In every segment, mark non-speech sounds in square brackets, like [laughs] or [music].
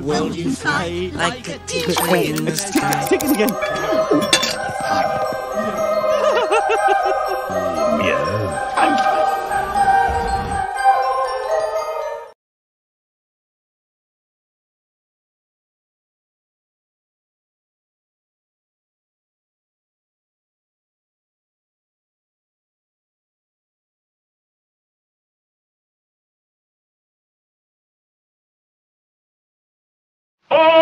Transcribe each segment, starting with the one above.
Will you fly like a teacher in the sky? Take it again. [laughs] Oh!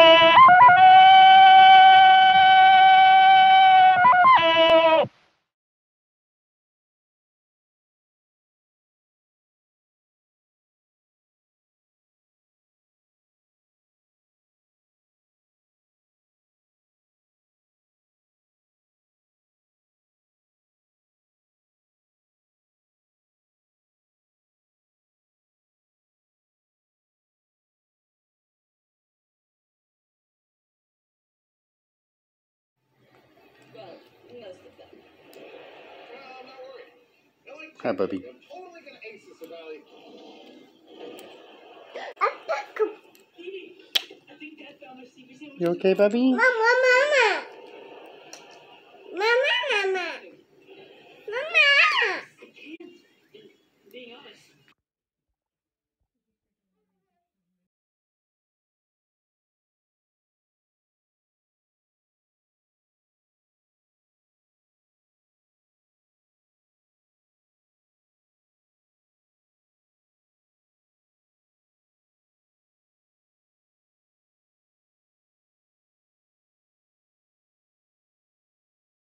Hi, Bubby. You okay, Bubby? Mama, mama.